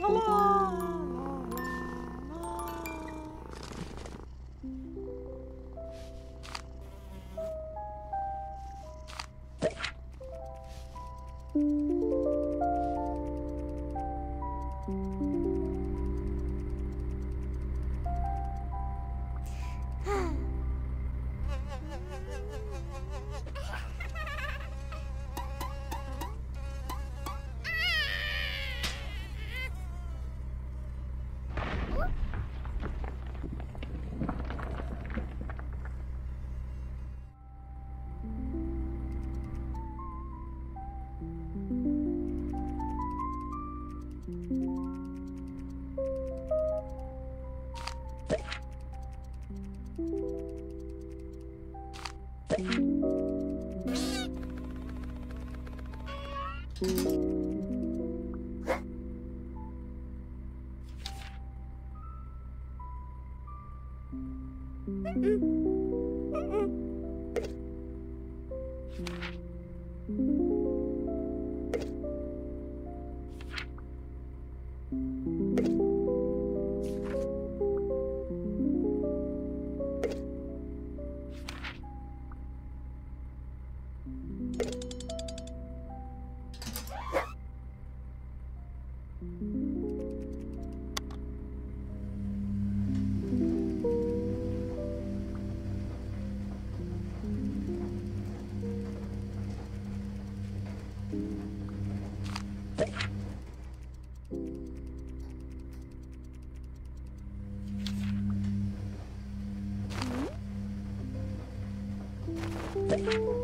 Hello. Mm-mm. Thank you.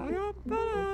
I got better.